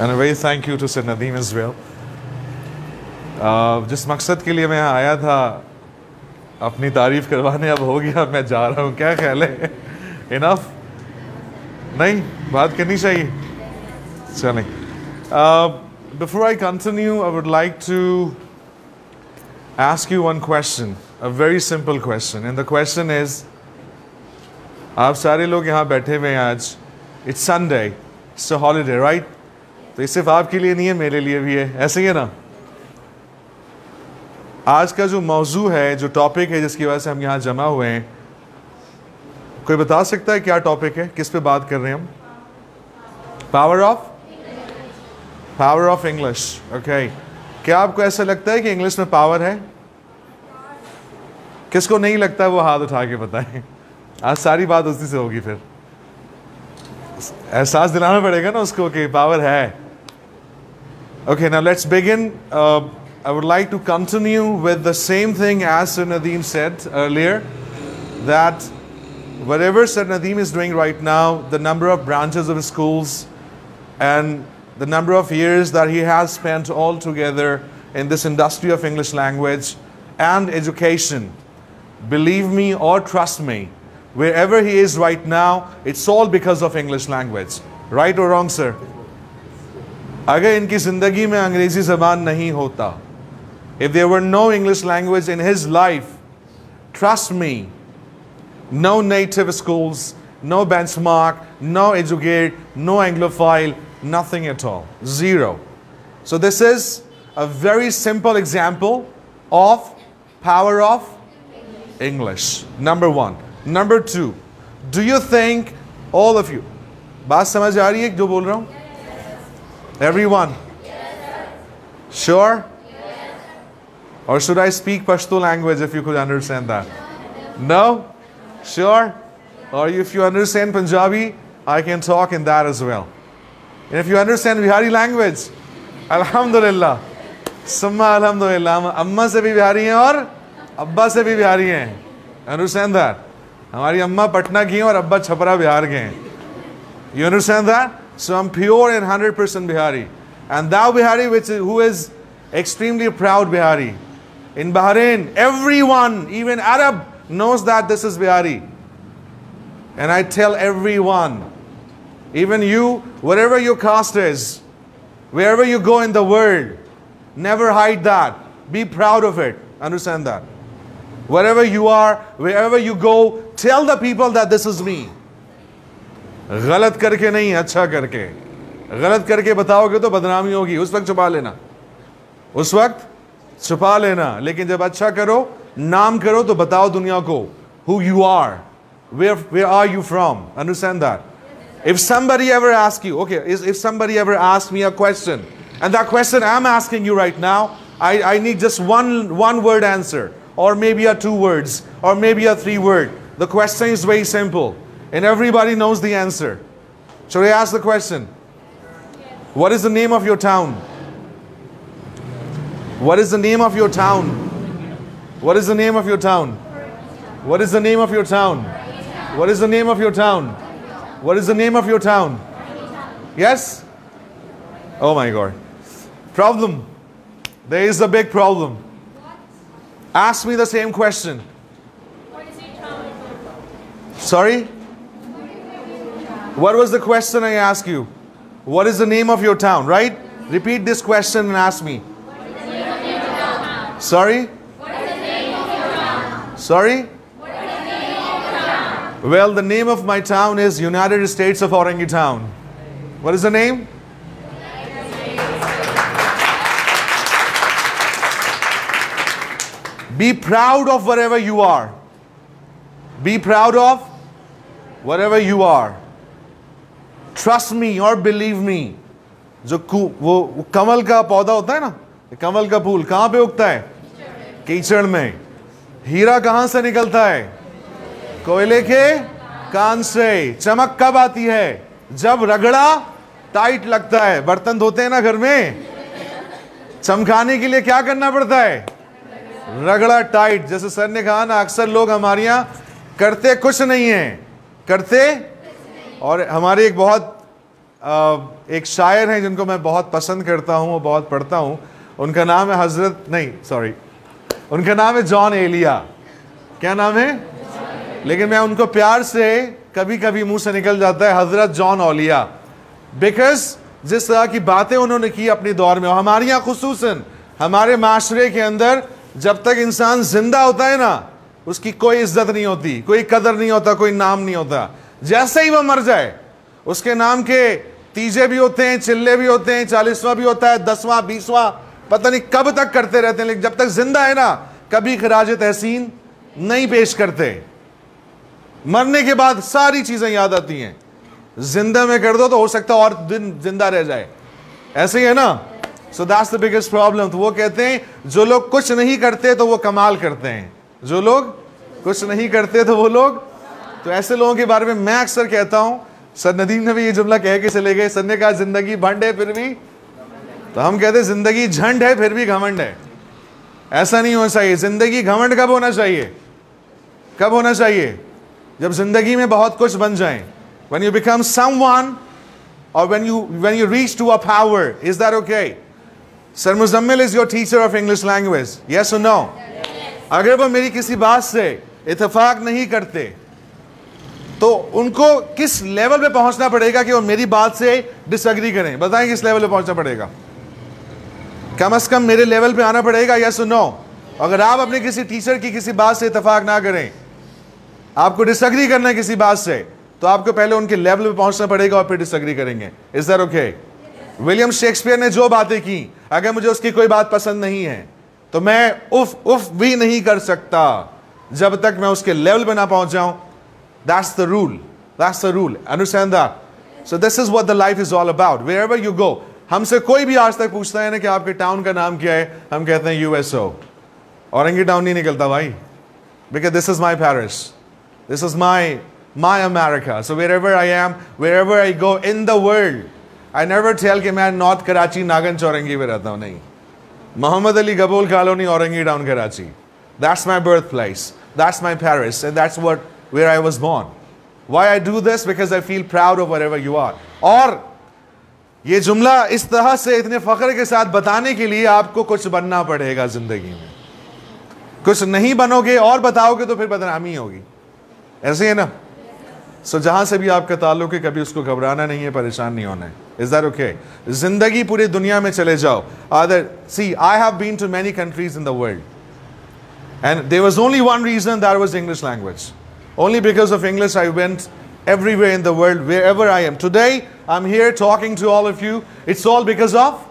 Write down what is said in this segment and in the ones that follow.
And a very thank you to Sir Nadeem as well. Uh, जिस मकसद के लिए मैं यहाँ आया था अपनी तारीफ़ करवाने अब हो गया मैं जा रहा हूँ। क्या ख्याल है? इनफ नहीं? बात करनी चाहिए? चलें। Before I continue I would like to ask you one question, a very simple question. And the question is आप सारे लोग यहाँ बैठे हुए हैं आज. It's Sunday it's a holiday right तो ये सिर्फ़ आपके लिए नहीं है, मेरे लिए भी है। ऐसे ही है ना? आज का जो मौजू है, जो टॉपिक है, जिसकी वजह से हम यहाँ जमा हुए हैं, कोई बता सकता है क्या टॉपिक है? किस पे बात कर रहे हैं हम? Power of power of English okay क्या आपको ऐसा लगता है कि इंग्लिश में पावर है? किसको नहीं लगता है वो हाथ उठा के बताएँ। आज सारी बात उसी से होगी फिर। एहसास दिलाना पड़ेगा ना उसको कि पावर है okay now let's begin uh, I would like to continue with the same thing as Sir Nadeem said earlier that whatever Sir Nadeem is doing right now the number of branches of schools and the number of years that he has spent all together in this industry of English language and education believe me or trust me wherever he is right now it's all because of english language right or wrong sir अगर इनकी ज़िंदगी में अंग्रेज़ी ज़बान नहीं होता if there were no English language in his life trust me no native schools no benchmark no educate no anglophile nothing at all zero so this is a very simple example of power of English. Number one. Number two. Do you think all of you बात समझ आ रही है जो बोल रहा हूँ Everyone? Sure? Or should I speak Pashto language if you could understand that? No? Sure? Or if you understand Punjabi, I can talk in that as well. And if you understand Bihari language, Alhamdulillah. Summa Alhamdulillah. Amma se bhi Bihari hain aur अब्बा से भी बिहारी हैं understand that हमारी अम्मा पटना की हैं और अब्बा छपरा बिहार के हैं। You understand that so am pure and hundred percent Bihari and though Bihari which who is extremely proud Bihari in Bahrain everyone even Arab knows that this is Bihari and I tell everyone even you wherever you caste is wherever you go in the world never hide that be proud of it understand that Wherever you are, wherever you go, tell the people that this is me. गलत करके नहीं अच्छा करके गलत करके बताओगे तो बदनामी होगी उस वक्त छुपा लेना उस वक्त छुपा लेना लेकिन जब अच्छा करो नाम करो तो बताओ दुनिया को who you are where where are you from understand that if somebody ever asks you okay if somebody ever asks me a question and that question i'm asking you right now i i need just one one word answer or maybe a two words, or maybe a three word. The question is very simple, and everybody knows the answer. Shall I ask the question? What is the name of your town? What is the name of your town? What is the name of your town? What is the name of your town? What is the name of your town? What is the name of your town? Yes? Oh my God. Problem. There is a big problem. Ask me the same question. Sorry? What was the question I asked you? What is the name of your town, right? Repeat this question and ask me. Sorry? Sorry? Well, the name of my town is United States of Orangutan. What is the name? Be proud of whatever you are. Be proud of whatever you are. Trust me or believe me. जो वो, वो कमल का पौधा होता है ना? कमल का फूल कहाँ पे उगता है? कीचड़ में। हीरा कहाँ से निकलता है? कोयले के कान से। चमक कब आती है? जब रगड़ा टाइट लगता है। बर्तन धोते हैं ना घर में? चमकाने के लिए क्या करना पड़ता है? रगड़ा टाइट जैसे सर ने कहा ना, अक्सर लोग हमारे यहाँ करते कुछ नहीं है। करते और हमारे एक बहुत एक शायर हैं जिनको मैं बहुत पसंद करता हूँ और बहुत पढ़ता हूँ। उनका नाम है हज़रत, नहीं सॉरी उनका नाम है जॉन एलिया। क्या नाम है? लेकिन मैं उनको प्यार से कभी कभी मुँह से निकल जाता है, हज़रत जॉन ओलिया बिकॉज़ जिस तरह की बातें उन्होंने की अपने दौर में, और हमारे यहाँ खसूस हमारे माशरे के अंदर जब तक इंसान ज़िंदा होता है ना, उसकी कोई इज़्ज़त नहीं होती, कोई कदर नहीं होता, कोई नाम नहीं होता। जैसे ही वह मर जाए, उसके नाम के तीजे भी होते हैं, चिल्ले भी होते हैं, चालीसवां भी होता है, दसवां, बीसवां, पता नहीं कब तक करते रहते हैं, लेकिन जब तक ज़िंदा है ना, कभी खराज तहसीन नहीं पेश करते। मरने के बाद सारी चीज़ें याद आती हैं। ज़िंदा में कर दो तो हो सकता है और दिन ज़िंदा रह जाए। ऐसे ही है ना? So that's the biggest problem तो वो कहते हैं, जो लोग कुछ नहीं करते तो वो कमाल करते हैं। जो लोग कुछ नहीं करते तो वो लोग तो ऐसे लोगों के बारे में मैं अक्सर कहता हूँ। सर नदीम ने भी ये जुमला कह के चले गए सर ने कहा, ज़िंदगी भंड है फिर भी। तो हम कहते ज़िंदगी झंड है फिर भी घमंड है। ऐसा नहीं होना चाहिए। ज़िंदगी घमंड कब होना चाहिए? कब होना चाहिए? जब ज़िंदगी में बहुत कुछ बन जाए। When you become someone, or when you when you reach to a power, is that okay? Sir muzammil is your teacher of English language or no? अगर वो मेरी किसी बात से इतफाक नहीं करते तो उनको किस लेवल पे पहुँचना पड़ेगा कि वो मेरी बात से डिसएग्री करें? बताएँ किस लेवल पे पहुँचना पड़ेगा। कम अज कम मेरे लेवल पे आना पड़ेगा या सुनो अगर आप अपने किसी टीचर की किसी बात से इतफाक ना करें आपको डिसएग्री करना है किसी बात से तो आपको पहले उनके लेवल पे पहुँचना पड़ेगा और फिर डिसएग्री करेंगे। Is there okay William Shakespeare ने जो बातें की अगर मुझे उसकी कोई बात पसंद नहीं है तो मैं उफ उफ भी नहीं कर सकता जब तक मैं उसके लेवल पे ना पहुँच जाऊँ। That's the rule that's the rule understand that so this is what the life is all about wherever you go हमसे कोई भी आज तक पूछता है ना कि आपके टाउन का नाम क्या है, हम कहते हैं यूएसओ औरंगी टाउन नहीं निकलता भाई। Because this is my Paris this is my my America so wherever I am wherever I go in the world I never tell कि मैं नॉर्थ कराची नागन चौरंगी में रहता हूँ, नहीं। Mohammad Ali Gabol colony Orangi town Karachi that's my birth place that's my Paris and that's what where I was born why I do this because I feel proud of wherever you are और ये जुमला इस तरह से इतने फख्र के साथ बताने के लिए आपको कुछ बनना पड़ेगा ज़िंदगी में। कुछ नहीं बनोगे और बताओगे तो फिर बदनामी होगी। ऐसे है ना? सो so, जहां से भी आपका ताल्लुक है कभी उसको घबराना नहीं है परेशान नहीं होना है इज दैट ओके जिंदगी पूरी दुनिया में चले जाओ other see I have been to many countries in the world and there was only one reason that was English language only because of English I went everywhere in the world, wherever I am. Today, I'm here talking to all of you. It's all because of.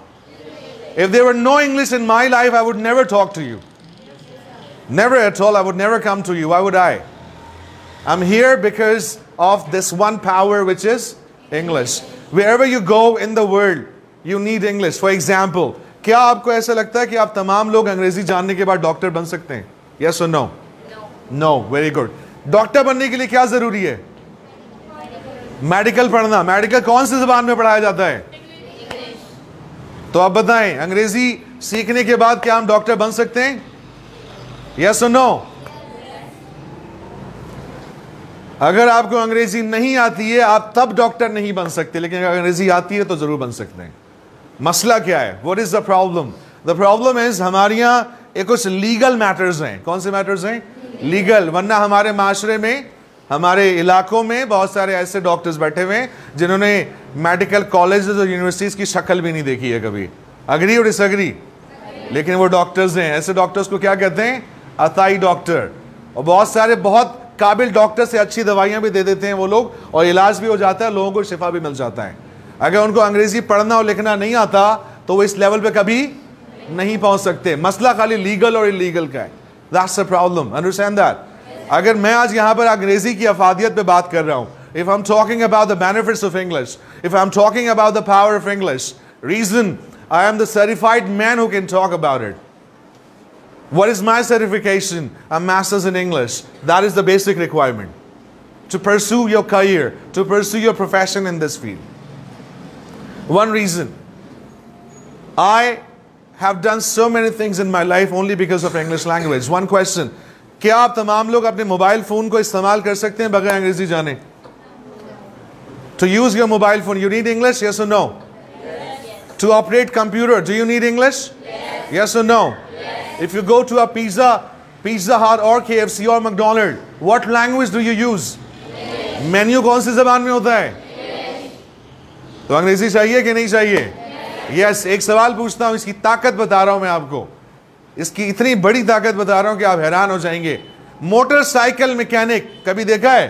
If there were no English in my life, I would never talk to you. Never at all. I would never come to you. Why would I? I'm here because of this one power, which is English. Wherever you go in the world, you need English. For example, क्या आपको ऐसा लगता है कि आप तमाम लोग अंग्रेज़ी जानने के बाद डॉक्टर बन सकते हैं? यस और no no very good doctor बनने के लिए क्या ज़रूरी है? मेडिकल पढ़ना. मेडिकल कौन सी जबान में पढ़ाया जाता है? तो आप बताएँ अंग्रेज़ी सीखने के बाद क्या हम डॉक्टर बन सकते हैं? यस नो अगर आपको अंग्रेज़ी नहीं आती है, आप तब डॉक्टर नहीं बन सकते, लेकिन अगर अंग्रेज़ी आती है तो ज़रूर बन सकते हैं। मसला क्या है? What is the problem the problem is हमारे यहाँ एक कुछ लीगल मैटर्स हैं। कौन से मैटर्स हैं? लीगल वरना हमारे माशरे में, हमारे इलाकों में बहुत सारे ऐसे डॉक्टर्स बैठे हुए हैं, जिन्होंने मेडिकल कॉलेज और यूनिवर्सिटीज़ की शक्ल भी नहीं देखी है कभी। अग्री और डिसअग्री लेकिन वो डॉक्टर्स हैं। ऐसे डॉक्टर्स को क्या कहते हैं? अताई डॉक्टर और बहुत सारे बहुत काबिल डॉक्टर से अच्छी दवाइयाँ भी दे देते हैं वो लोग, और इलाज भी हो जाता है, लोगों को शिफा भी मिल जाता है। अगर उनको अंग्रेज़ी पढ़ना और लिखना नहीं आता तो वो इस लेवल पे कभी नहीं पहुँच सकते। मसला खाली लीगल और इलीगल का है। That's the problem understand that अगर मैं आज यहाँ पर अंग्रेज़ी की अफादियत पे बात कर रहा हूँ am talking about the benefits of English if I am talking about the power of English reason I am the certified man who can talk about it What is my certification? A master's in English. That is the basic requirement to pursue your career, to pursue your profession in this field. One reason I have done so many things in my life only because of English language. One question क्या आप तमाम लोग अपने mobile phone को इस्तेमाल कर सकते हैं बगैर अंग्रेजी जाने To use your mobile phone, you need English? Yes or no? To operate computer, do you need English? Yes or no? If you go to a pizza, Pizza Hut or KFC or McDonald's, what language do you use? Menu कौन सी जबान में होता है? तो अंग्रेज़ी चाहिए कि नहीं चाहिए? यस एक सवाल पूछता हूँ इसकी ताकत बता रहा हूँ मैं आपको। इसकी इतनी बड़ी ताकत बता रहा हूँ कि आप हैरान हो जाएँगे। मोटरसाइकिल मैकेनिक कभी देखा है?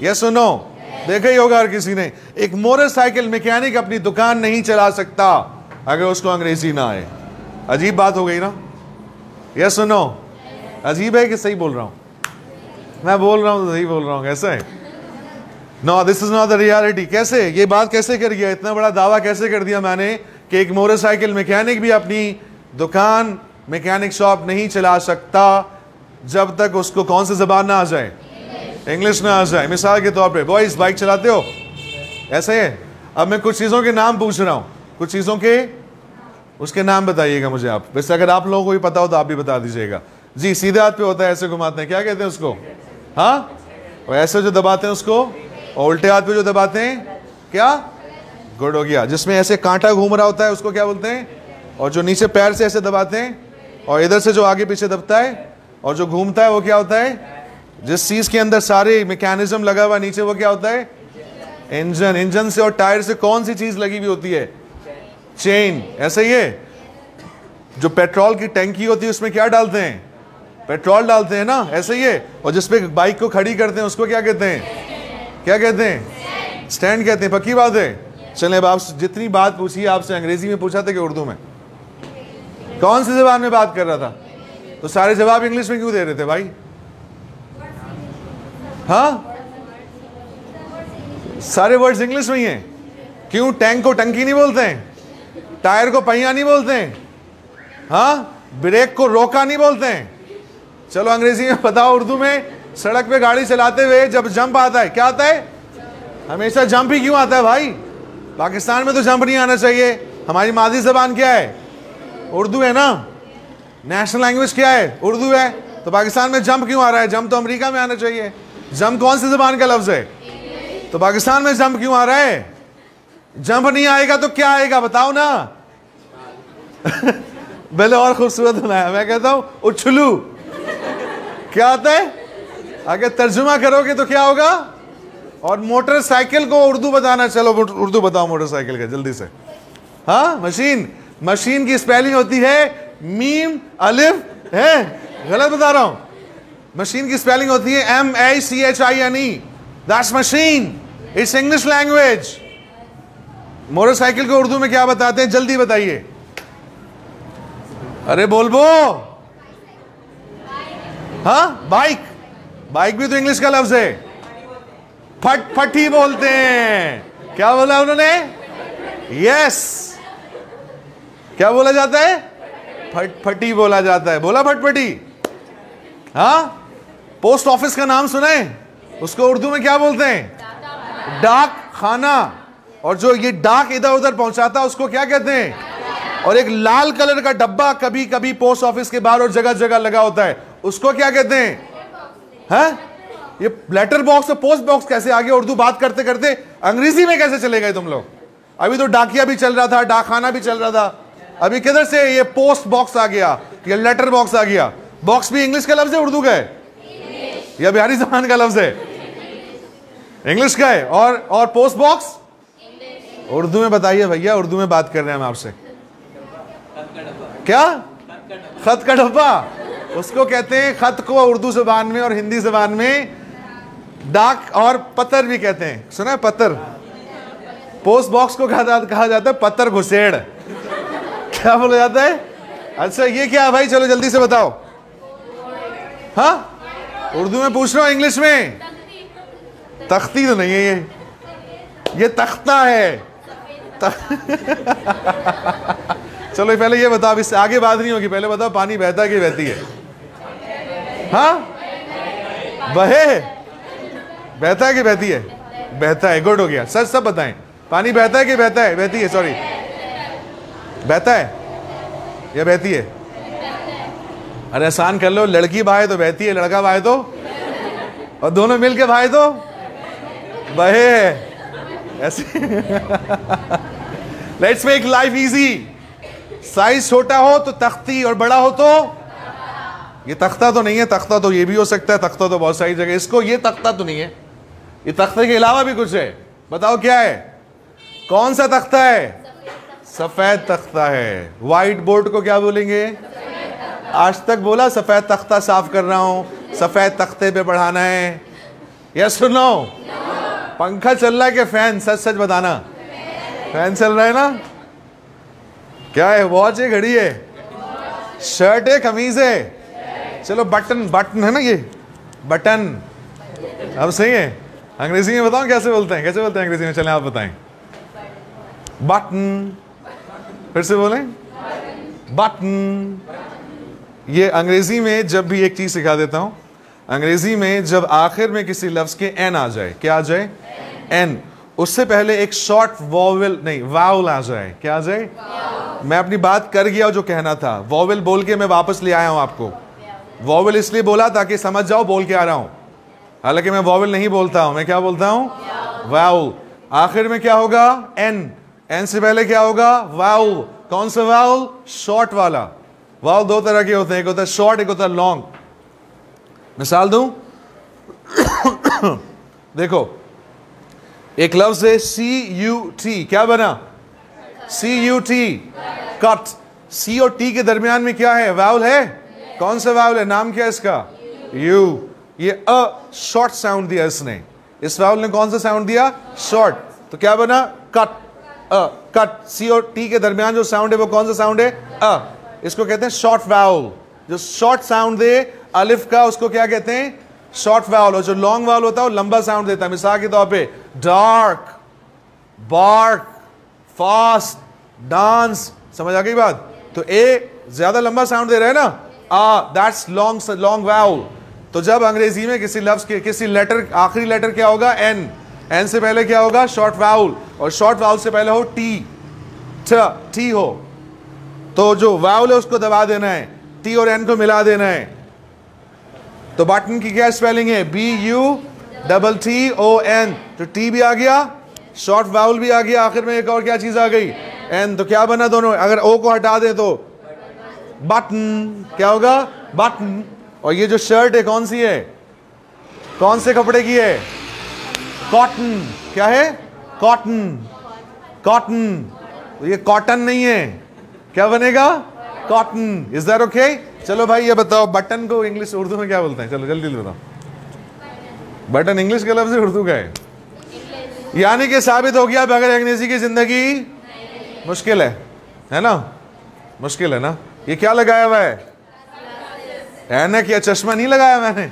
यस नो देखा ही होगा हर किसी ने। एक मोटरसाइकिल मैकेनिक अपनी दुकान नहीं चला सकता अगर उसको अंग्रेज़ी ना आए। अजीब बात हो गई ना? यस नो अजीब है कि सही बोल रहा हूँ? मैं बोल रहा हूँ तो सही बोल रहा हूँ, कैसे? No this is not the reality कैसे? ये बात कैसे कर गया इतना बड़ा दावा कैसे कर दिया मैंने कि एक मोटरसाइकिल मैकेनिक भी अपनी दुकान मैकेनिक शॉप नहीं चला सकता जब तक उसको कौन सी जबान ना आ जाए? इंग्लिश ना आ जाए। मिसाल के तौर पे बॉयज़ बाइक चलाते हो? ऐसे है? अब मैं कुछ चीज़ों के नाम पूछ रहा हूँ। कुछ चीज़ों के उसके नाम बताइएगा मुझे आप। वैसे अगर आप लोगों को भी पता हो तो आप भी बता दीजिएगा। जी, सीधे हाथ पे होता है, ऐसे घुमाते हैं। क्या कहते हैं उसको? हाँ? और ऐसे जो दबाते हैं उसको, और उल्टे हाथ पे जो दबाते हैं, क्या? गुड हो गया। जिसमें ऐसे कांटा घूम रहा होता है, उसको क्या बोलते हैं? और जो नीचे पैर से ऐसे दबाते हैं, और इधर से जो आगे पीछे दबता है, और जो घूमता है, वो क्या होता है? जिस चीज़ के अंदर सारे मैकेनिज्म लगा हुआ नीचे, वो क्या होता है? इंजन। इंजन से और टायर से कौन सी चीज़ लगी हुई होती है? चेन ऐसे ही है। जो पेट्रोल की टैंकी होती है, उसमें क्या डालते हैं? पेट्रोल डालते हैं ना, ऐसे ही है। और जिसपे बाइक को खड़ी करते हैं, उसको क्या कहते हैं? क्या कहते हैं? स्टैंड कहते हैं, पक्की बात है। चले अब आप जितनी बात पूछी, आपसे अंग्रेज़ी में पूछा था कि उर्दू में। कौन सी जबान में बात कर रहा था? तो सारे जवाब इंग्लिश में क्यों दे रहे थे भाई? हाँ? सारे वर्ड्स इंग्लिश में ही हैं। क्यों? टैंक को टंकी नहीं बोलते हैं? टायर को पहिया नहीं बोलते हैं। हाँ? ब्रेक को रोका नहीं बोलते हैं। चलो अंग्रेज़ी में बताओ उर्दू में, सड़क पे गाड़ी चलाते हुए जब जंप आता है, क्या आता है? हमेशा जंप ही क्यों आता है भाई? पाकिस्तान में तो जंप नहीं आना चाहिए। हमारी मादी जबान क्या है? उर्दू है ना? नेशनल लैंग्वेज क्या है? उर्दू है। तो पाकिस्तान में जंप क्यों आ रहा है? जंप तो अमेरिका में आना चाहिए। जंप कौन सी जबान का लफ्ज है? तो पाकिस्तान में जंप क्यों आ रहा है? जंप नहीं आएगा तो क्या आएगा, बताओ ना। पहले और खूबसूरत बनाया। मैं कहता हूँ, उछलू। क्या आता है? अगर तर्जुमा करोगे तो क्या होगा? और मोटरसाइकिल को उर्दू बताना, चलो उर्दू बताओ मोटरसाइकिल का, जल्दी से। हाँ मशीन। मशीन की स्पेलिंग होती है मीम, अलिफ, है? गलत बता रहा हूँ। मशीन की स्पेलिंग होती है M A C H I N E. That's machine it's English language motorcycle को उर्दू में क्या बताते हैं? जल्दी बताइए। अरे बोल बो हाँ बाइक। बाइक भी तो इंग्लिश का लफ्ज है। फट, फटी बोलते हैं। क्या बोला उन्होंने? यस क्या बोला जाता है? फट, फटी बोला जाता है। बोला फटफटी हाँ? पोस्ट ऑफ़िस का नाम सुना है? उसको उर्दू में क्या बोलते हैं? डाक खाना। और जो ये डाक इधर उधर पहुंचाता है उसको क्या कहते हैं? और एक लाल कलर का डब्बा कभी कभी पोस्ट ऑफ़िस के बाहर और जगह जगह लगा होता है। उसको क्या कहते हैं? है? ये लेटर बॉक्स और पोस्ट बॉक्स कैसे आ गया उर्दू बात करते करते अंग्रेज़ी में कैसे चले गए तुम लोग? अभी तो डाकिया भी चल रहा था, डाकखाना भी चल रहा था। अभी किधर से ये पोस्ट बॉक्स आ गया? ये लेटर बॉक्स आ गया। बॉक्स भी इंग्लिश का लफ्ज है, उर्दू का है? या बिहारी जबान का लफ्ज है। इंग्लिश का है। और और पोस्ट बॉक्स उर्दू में बताइए भैया उर्दू में बात कर रहे हैं हम आपसे। क्या? खत का डब्बा। उसको कहते हैं खत को उर्दू जबान में और हिंदी जबान में डाक और पत्थर भी कहते हैं। सुना है पत्थर? पोस्ट बॉक्स को कहा, जाता कहा जाता है पत्थर घुसेड़। क्या बोला जाता है? अच्छा ये क्या भाई? चलो जल्दी से बताओ। हाँ? उर्दू में पूछ रहा हूँ इंग्लिश में? तख्ती तो नहीं है ये। ये तख्ता है। चलो, पहले ये बताओ इससे आगे बात नहीं होगी। पहले बताओ, पानी बहता कि बहती है? हाँ? बहे? बहता है कि बहती है? बहता है गुड हो गया। सच सब बताएँ। पानी बहता है कि बहता है? बहती है सॉरी बहता है? या बहती है? अरे, आसान कर लो। लड़की भाई तो बहती है, लड़का भाई तो। और दोनों मिल के भाई तो। बहे? ऐसे। Let's make life easy size छोटा हो तो तख्ती और बड़ा हो तो ये तख्ता तो नहीं है, तख्ता तो ये भी हो सकता है, तख्ता तो बहुत सारी जगह इसको ये तख्ता तो नहीं है। ये तख्ते के अलावा भी कुछ है। बताओ क्या है? कौन सा तख्ता है? सफ़ेद तख्ता है। व्हाइट बोर्ड को क्या बोलेंगे? आज तक बोला, सफ़ेद तख्ता साफ़ कर रहा हूँ। सफ़ेद तख्ते पे पढ़ाना है। यस सुनो पंखा चल रहा है कि फ़ैन? सच सच बताना। फ़ैन चल रहा है ना? क्या है? वॉच है, घड़ी है? शर्ट है, कमीज है? चलो, बटन बटन है ना ये? बटन। अब सही है? अंग्रेज़ी में बताओ कैसे बोलते हैं? कैसे बोलते हैं अंग्रेज़ी में? चलें, आप बताएँ। बटन। फिर से बोलें। बटन। ये अंग्रेज़ी में जब भी एक चीज़ सिखा देता हूँ, अंग्रेज़ी में जब आखिर में किसी लफ्ज के एन आ जाए, क्या आ जाए? एन उससे पहले एक शॉर्ट वॉवल नहीं वाउल आ जाए। क्या आ जाए? मैं अपनी बात कर गया जो कहना था। वॉवल बोल के मैं वापस ले आया हूँ आपको। वॉवल इसलिए बोला ताकि समझ जाओ बोल के आ रहा हूँ। हालाँकि मैं वॉवल नहीं बोलता हूँ। मैं क्या बोलता हूँ? वाउल आखिर में क्या होगा? एन एन से पहले क्या होगा? वाउल कौन सा वाउल शॉर्ट वाला। वाउल दो तरह के होते हैं। एक होता है शॉर्ट एक होता है लॉन्ग मिसाल दूँ? देखो एक लफ्ज है सी यू टी क्या बना? C U T cut C और टी के दरमियान में क्या है? वाउल है? कौन सा वाउल है? नाम क्या है इसका? यू ये अ शॉर्ट साउंड दिया इसने। इस वाउल ने कौन सा साउंड दिया? शॉर्ट तो क्या बना? कट अ कट सी और टी के दरमियान जो साउंड है, वो कौन सा साउंड है? अ. इसको कहते हैं शॉर्ट वाउल जो शॉर्ट साउंड दे, अलिफ का, उसको क्या कहते हैं? शॉर्ट वाउल और जो लॉन्ग वाउल होता है वो लंबा साउंड देता है। मिसाल के तौर पे डार्क बार्क फास्ट डांस समझ आ गई बात? तो ए ज़्यादा लंबा साउंड दे रहा है ना? आ दैट्स लॉन्ग लॉन्ग वाउल तो जब अंग्रेज़ी में किसी लफ्ज के, किसी लेटर आखिरी लेटर क्या होगा? एन एन से पहले क्या होगा? शॉर्ट वाउल और शॉर्ट वाउल से पहले हो टी टी हो। तो जो वाउल है उसको दबा देना है। टी और एन को मिला देना है। तो बटन की क्या स्पेलिंग है? B U double T O N तो टी भी आ गया शॉर्ट वाउल भी आ गया, आखिर में एक और क्या चीज़ आ गई? एन तो क्या बना दोनों? अगर ओ को हटा दे तो बटन क्या होगा? बटन और ये जो शर्ट है, कौन सी है? कौन से कपड़े की है? कॉटन क्या है? कॉटन कॉटन तो ये कॉटन नहीं है. क्या बनेगा? कॉटन इज़ दैट ओके चलो भाई, ये बताओ, बटन को इंग्लिश उर्दू में क्या बोलते हैं? चलो, जल्दी बताओ। बटन इंग्लिश का लफ्ज उर्दू का है। यानी कि साबित हो गया बगैर अंग्रेज़ी की ज़िंदगी मुश्किल है है ना? मुश्किल है ना? ये क्या लगाया हुआ है? ऐनक या चश्मा नहीं लगाया मैंने?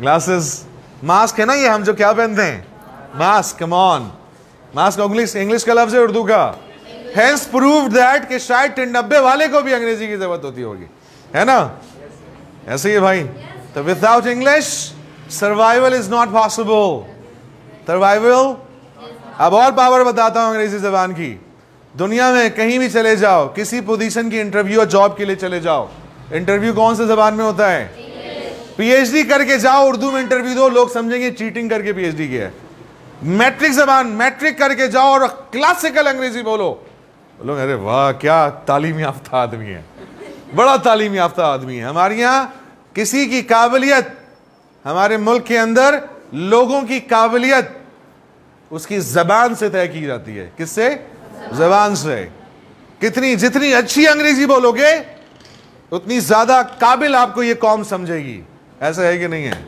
ग्लासेस मास्क है ना ये, हम जो क्या पहनते हैं? Mask come on mask English English का लफ्ज है उर्दू का। हैंस प्रूव दैट कि शायद टिंडब्बे वाले को भी अंग्रेज़ी की ज़रूरत होती होगी। है ना? ऐसे ही भाई। तो without English survival is not possible survival अब और पावर बताता हूँ अंग्रेज़ी जबान की। दुनिया में कहीं भी चले जाओ, किसी पोजीशन की इंटरव्यू और जॉब के लिए चले जाओ। इंटरव्यू कौन से जबान में होता है? पीएचडी करके जाओ, उर्दू में इंटरव्यू दो, लोग समझेंगे चीटिंग करके पीएचडी किया है। मैट्रिक जबान मैट्रिक करके जाओ और क्लासिकल अंग्रेज़ी बोलो। बोलो अरे वाह, क्या तालीम याफ्ता आदमी है। बड़ा तालीम याफ्ता आदमी है। हमारे यहाँ किसी की काबिलियत, हमारे मुल्क के अंदर लोगों की काबिलियत उसकी जबान से तय की जाती है। किससे? जबान से। कितनी जितनी अच्छी अंग्रेज़ी बोलोगे, उतनी ज़्यादा काबिल आपको ये कौम समझेगी। ऐसा है कि नहीं है?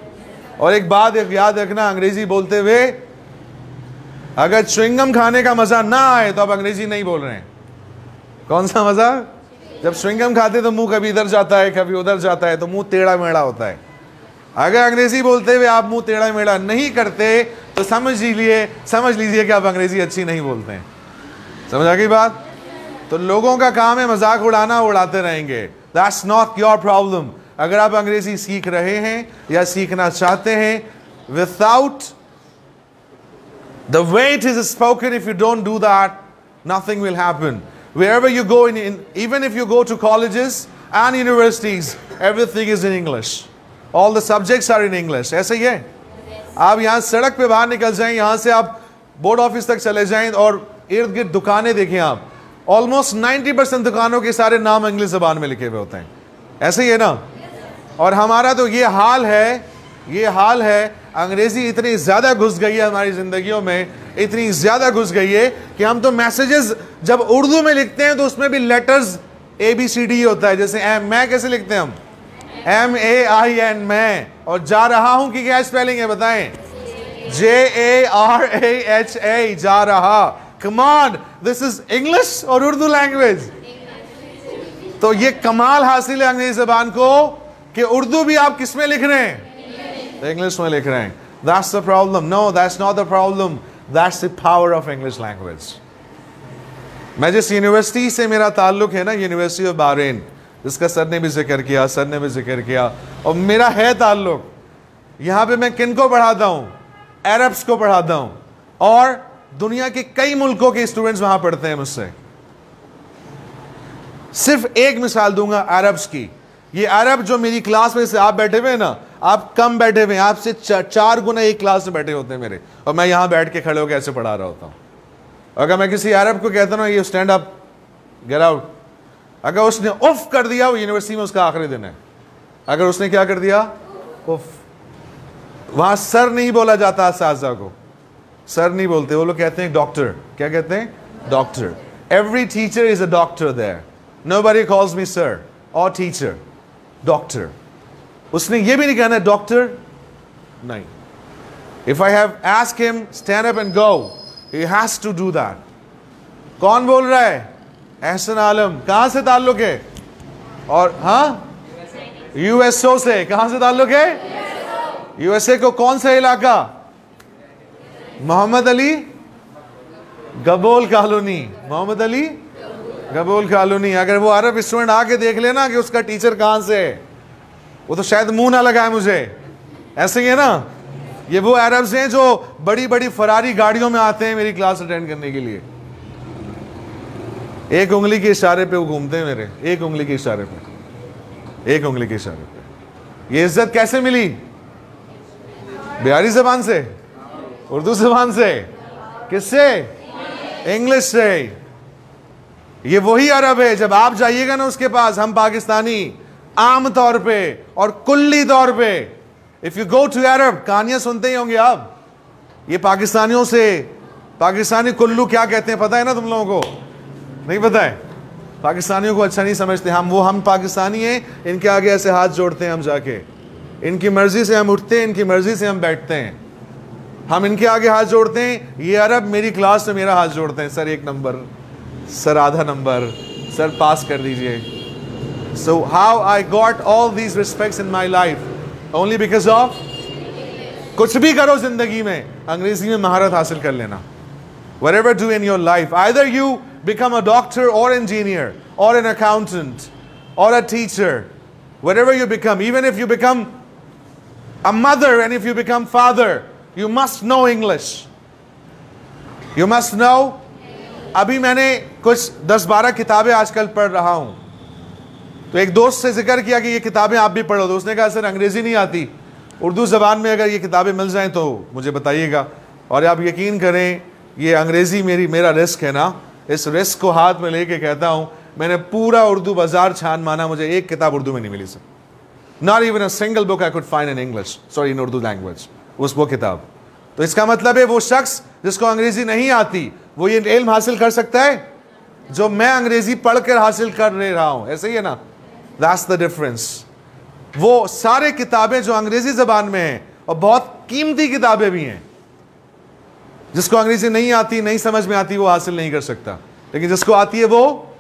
और एक बात एक याद रखना, अंग्रेज़ी बोलते हुए अगर च्विंगम खाने का मज़ा ना आए तो आप अंग्रेज़ी नहीं बोल रहे हैं। कौन सा मज़ा? जब स्विंगम खाते तो मुँह कभी इधर जाता है, कभी उधर जाता है तो मुँह टेढ़ा मेढ़ा होता है। अगर अंग्रेज़ी बोलते हुए आप मुँह टेढ़ा मेढ़ा नहीं करते तो समझ लीजिए समझ लीजिए कि आप अंग्रेज़ी अच्छी नहीं बोलते हैं। समझ आ गई बात? तो लोगों का काम है मज़ाक उड़ाना, उड़ाते रहेंगे। दैट्स नॉट योर प्रॉब्लम अगर आप अंग्रेज़ी सीख रहे हैं या सीखना चाहते हैं without the way it is spoken if you don't do that nothing will happen wherever you go in, in, even if you go to colleges and universities everything is in english all the subjects are in english ऐसा ही है आप यहाँ सड़क पे बाहर निकल जाएँ यहाँ से आप बोर्ड ऑफ़िस तक चले जाएँ और इर्द गिर्द दुकानें देखें आप ऑलमोस्ट 90 परसेंट दुकानों के सारे नाम इंग्लिश जबान में लिखे हुए होते हैं ऐसे ही है ना और हमारा तो ये हाल है ये हाल है, अंग्रेज़ी इतनी ज़्यादा घुस गई है हमारी ज़िंदगियों में, इतनी ज़्यादा घुस गई है कि हम तो मैसेजेस जब उर्दू में लिखते हैं तो उसमें भी letters A B C D होता है। जैसे एम मैं कैसे लिखते हैं हम? एम ए आई एन मैं। और जा रहा हूँ कि क्या स्पेलिंग है, बताएँ? जे A R A H A जा रहा। कमांड दिस इज़ इंग्लिश और उर्दू लैंग्वेज तो ये कमाल हासिल है अंग्रेज़ी जबान को कि उर्दू भी आप किसमें लिख रहे हैं? इंग्लिश में लिख रहे हैं that's the problem no that's not the problem that's the power of English language मैं जिस यूनिवर्सिटी से मेरा ताल्लुक है ना यूनिवर्सिटी ऑफ़ बारेन जिसका सर ने भी ज़िक्र किया, सर ने भी ज़िक्र किया, और मेरा है ताल्लुक, यहाँ पे मैं किन को पढ़ाता हूँ? अरब्स को पढ़ाता हूँ। और दुनिया के कई मुल्कों के स्टूडेंट्स वहाँ पढ़ते हैं मुझसे। सिर्फ़ एक मिसाल दूँगा अरब्स की। ये अरब जो मेरी क्लास में से आप बैठे हुए हैं ना आप कम बैठे हुए हैं आपसे चार गुना एक क्लास में बैठे होते हैं मेरे। और मैं यहाँ बैठ के खड़े होकर ऐसे पढ़ा रहा होता हूँ। अगर मैं किसी अरब को कहता ना ये स्टैंड अप गेट आउट अगर उसने उफ कर दिया वो यूनिवर्सिटी में उसका आखिरी दिन है। अगर उसने क्या कर दिया? उफ। वहाँ सर नहीं बोला जाता साजा को। सर नहीं बोलते वो लोग कहते हैं डॉक्टर क्या कहते हैं? Doctor every teacher is a doctor there nobody calls me sir और टीचर डॉक्टर। उसने ये भी नहीं कहना, डॉक्टर, नहीं। If I have ask him stand up and go he has to do that कौन बोल रहा है? एहसन आलम। कहाँ से ताल्लुक है? और हाँ? यूएसओ से। कहाँ से ताल्लुक है? यूएसए को कौन सा इलाका? मोहम्मद अली? गबोल कॉलोनी। मोहम्मद अली? गबोल कॉलोनी अगर वो अरब स्टूडेंट आके देख लेना कि उसका टीचर कहाँ से है, वो तो शायद मुँह ना लगाए मुझे। ऐसे ही है ना? ये वो अरब्स हैं जो बड़ी बड़ी फरारी गाड़ियों में आते हैं मेरी क्लास अटेंड करने के लिए। एक उंगली के इशारे पे वो घूमते हैं मेरे। एक उंगली के इशारे पे। एक उंगली के इशारे पे। ये इज़्ज़त कैसे मिली? बिहारी जबान से? उर्दू जबान से? किससे? इंग्लिश से? ये वही अरब है, जब आप जाइएगा ना उसके पास, हम पाकिस्तानी, आम तौर पे और कुल्ली तौर पे। If you go to Arab कहानियाँ सुनते ही होंगे आप। ये पाकिस्तानियों से, पाकिस्तानी कुल्लू क्या कहते हैं, पता है ना तुम लोगों को? नहीं पता है? पाकिस्तानियों को अच्छा नहीं समझते। हम, वो हम पाकिस्तानी हैं, इनके आगे ऐसे हाथ जोड़ते हैं हम जाके। इनकी मर्ज़ी से हम उठते हैं, इनकी मर्ज़ी से हम बैठते हैं। हम इनके आगे हाथ जोड़ते हैं, ये अरब मेरी क्लास में मेरा हाथ जोड़ते हैं, सर, एक नंबर। सर आधा नंबर सर पास कर दीजिए so how I got all these respects in my life only because of कुछ भी करो ज़िंदगी में अंग्रेज़ी में महारत हासिल कर लेना whatever do in your life either you become a doctor or engineer or an accountant or a teacher, whatever you become, even if you become a mother and if you become father, you must know English. You must know. अभी मैंने कुछ दस बारह किताबें आजकल पढ़ रहा हूँ। तो एक दोस्त से ज़िक्र किया कि ये किताबें आप भी पढ़ो। तो उसने कहा, सर, अंग्रेज़ी नहीं आती। उर्दू ज़बान में अगर ये किताबें मिल जाएँ तो मुझे बताइएगा। और आप यकीन करें, ये अंग्रेज़ी मेरी, मेरा रिस्क है ना। इस रिस्क को हाथ में लेके कहता हूँ, मैंने पूरा उर्दू बाज़ार छान माना, मुझे एक किताब उर्दू में नहीं मिली, sir. Not even a single book I could find in English sorry in Urdu language उस वो किताब। तो इसका मतलब है वो शख्स जिसको अंग्रेज़ी नहीं आती, वो ये इल्म हासिल कर सकता है? जो मैं अंग्रेज़ी पढ़कर हासिल कर ले रहा हूँ, ऐसे ही है ना? दैट्स द डिफरेंस वो सारे किताबें जो अंग्रेज़ी जबान में हैं, और बहुत कीमती किताबें भी हैं, जिसको अंग्रेज़ी नहीं आती, नहीं समझ में आती, वो हासिल नहीं कर सकता। लेकिन जिसको आती है, वो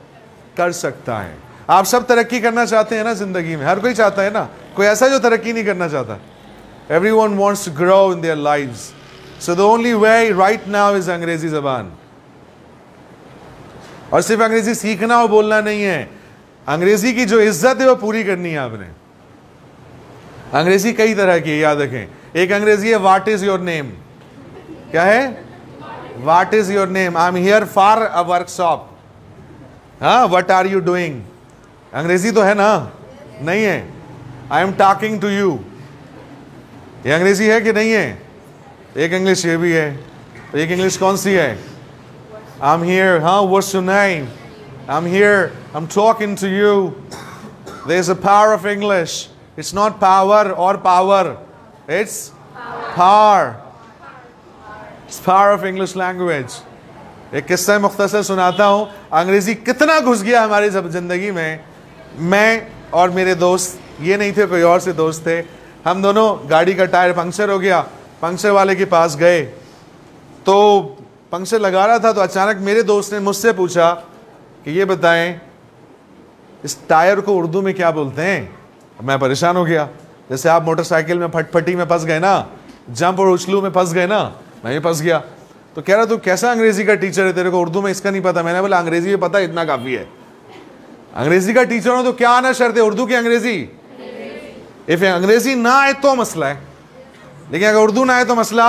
कर सकता है। आप सब तरक्की करना चाहते हैं ना ज़िंदगी में? हर कोई चाहता है ना? कोई ऐसा जो तरक्की नहीं करना चाहता। Everyone wants grow in their life so the only way right now is अंग्रेज़ी जबान और सिर्फ़ अंग्रेज़ी सीखना और बोलना नहीं है। अंग्रेज़ी की जो इज़्ज़त है, वो पूरी करनी है आपने। अंग्रेज़ी कई तरह की याद रखें। एक अंग्रेज़ी है वाट इज़ योर नेम क्या है? What is your name I am here for a workshop हाँ वट आर यू डूइंग अंग्रेज़ी तो है ना? नहीं है। I am talking to you ये अंग्रेज़ी है कि नहीं है? एक इंग्लिश ये भी है, एक इंग्लिश कौन सी है? I'm here how worse you nine I'm here I'm in to you they is a power of English it's not power और power it's far it's far of English language एक किस्से मुख्तसर सुनाता हूँ। अंग्रेज़ी कितना घुस गया हमारी सब ज़िंदगी में। मैं और मेरे दोस्त, ये नहीं थे, कोई और से दोस्त थे। हम दोनों गाड़ी का टायर पंक्चर हो गया। पंक्चर वाले के पास गए। तो पंक्चर लगा रहा था तो अचानक मेरे दोस्त ने मुझसे पूछा कि ये बताएँ, इस टायर को उर्दू में क्या बोलते हैं? मैं परेशान हो गया। जैसे आप मोटरसाइकिल में फटफटी में फंस गए ना, जंप और उछलू में फंस गए ना, मैं भी फंस गया। तो कह रहा, तू कैसा अंग्रेज़ी का टीचर है? तेरे को उर्दू में इसका नहीं पता। मैंने बोला, अंग्रेज़ी में पता इतना काफ़ी है। अंग्रेज़ी का टीचर हो तो क्या आना शर्त है? उर्दू की अंग्रेज़ी। इफ़ अंग्रेज़ी ना आए तो मसला है। लेकिन अगर उर्दू ना आए तो मसला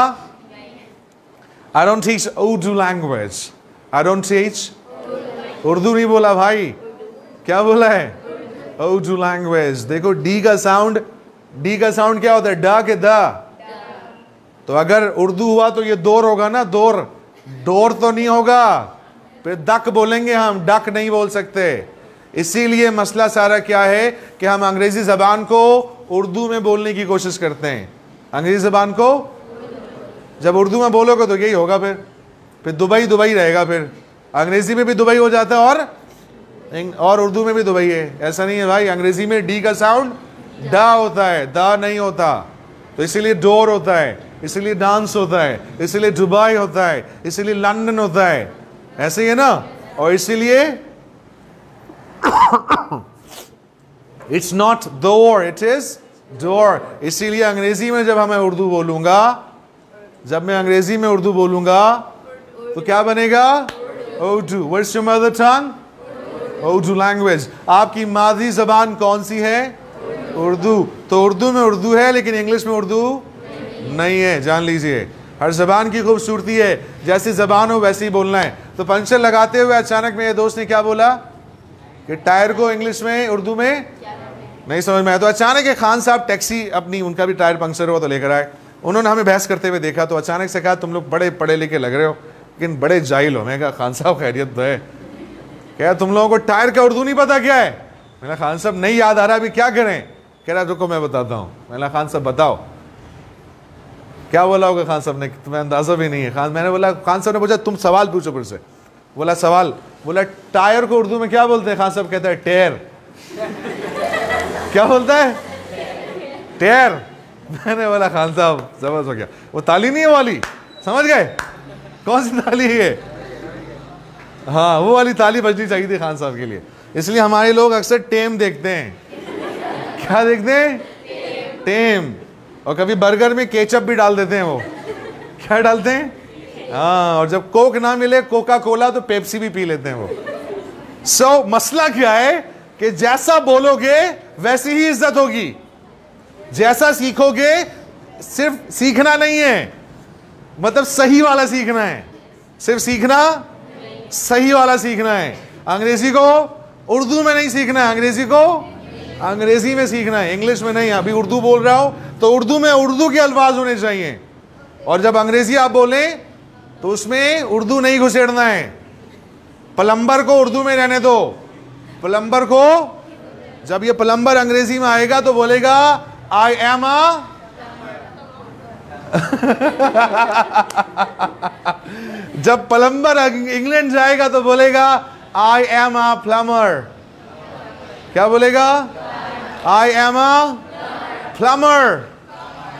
I don't teach Urdu language I don't teach Urdu नहीं बोला भाई। क्या बोला है? उर्दू लैंग्वेज देखो डी का साउंड डी का साउंड क्या होता है? डा के दा। तो अगर उर्दू हुआ तो ये दौर होगा ना, दौर। डोर तो नहीं होगा। फिर दक बोलेंगे हम, डक नहीं बोल सकते। इसीलिए मसला सारा क्या है कि हम अंग्रेज़ी जबान को उर्दू में बोलने की कोशिश करते हैं। अंग्रेज़ी जबान को? जब उर्दू में बोलोगे तो यही होगा फिर। फिर दुबई दुबई रहेगा फिर। अंग्रेज़ी में भी दुबई हो जाता है और और उर्दू में भी दुबई है। ऐसा नहीं है भाई, अंग्रेज़ी में डी का साउंड डा होता है दा नहीं होता। तो इसीलिए डोर होता है, इसीलिए डांस होता है, इसीलिए दुबई होता है, इसीलिए लंदन होता है। ऐसे ही है ना? और इसीलिए it's not door it is door इसीलिए अंग्रेज़ी में जब हमें उर्दू बोलूँगा, जब मैं अंग्रेज़ी में उर्दू बोलूँगा तो क्या बनेगा? Urdu. Words your mother tongue Urdu language आपकी मादरी जबान कौन सी है? उर्दू. तो उर्दू में उर्दू है, लेकिन इंग्लिश में उर्दू नहीं है. जान लीजिए. हर जबान की खूबसूरती है. जैसी जबान हो, वैसे ही बोलना है. तो पंचर लगाते हुए अचानक मेरे दोस्त ने क्या बोला? कि टायर को इंग्लिश में, उर्दू में नहीं समझ में आया। तो अचानक एक खान साहब टैक्सी अपनी, उनका भी टायर पंक्चर हुआ तो लेकर आए। उन्होंने हमें बहस करते हुए देखा तो अचानक से कहा, तुम लोग बड़े पढ़े लिखे लग रहे हो, लेकिन बड़े जाहिल हो। मैं कहा, खान साहब, खैरियत तो है। क्या तुम लोगों को टायर का उर्दू नहीं पता क्या है? मैंने खान साहब, नहीं याद आ रहा अभी, क्या करें? कह रहा, रुको, मैं बताता हूँ। मैंने खान साहब, बताओ। क्या बोला होगा खान साहब ने? तुम्हें अंदाज़ा भी नहीं है। खान, मैंने बोला, खान साहब ने पूछा, तुम सवाल पूछो फिर से। बोला, सवाल? बोला, टायर को उर्दू में क्या बोलते हैं? खान साहब कहते हैं टेर क्या बोलता है? टेर। मैंने बोला खान साहब ज़बरदस्त हो गया। वो ताली नहीं है वाली? समझ गए? कौन सी ताली है हाँ वो वाली ताली बजनी चाहिए थी खान साहब के लिए। इसलिए हमारे लोग अक्सर टेम देखते हैं। क्या देखते हैं? टेम। और कभी बर्गर में केचप भी डाल देते हैं वो। क्या डालते हैं? हाँ और जब कोक ना मिले कोका कोला तो पेप्सी भी पी लेते हैं वो। सो so, मसला क्या है? कि जैसा बोलोगे, वैसी ही इज़्ज़त होगी। जैसा सीखोगे, सिर्फ़ सीखना नहीं है। मतलब सही वाला सीखना है। सिर्फ़ सीखना, सही वाला सीखना है। अंग्रेज़ी को उर्दू में नहीं सीखना है। अंग्रेज़ी को अंग्रेज़ी में सीखना है। इंग्लिश में नहीं। अभी उर्दू बोल रहा हो तो उर्दू में उर्दू के अल्फाज होने चाहिए। और जब अंग्रेज़ी आप बोलें तो उसमें उर्दू नहीं घुसेड़ना है। प्लम्बर को उर्दू में रहने दो। प्लम्बर को, जब ये प्लम्बर अंग्रेज़ी में आएगा तो बोलेगा आई एम अ जब प्लम्बर इंग्लैंड जाएगा तो बोलेगा आई एम अ प्लम्बर क्या बोलेगा? आई एम अ प्लम्बर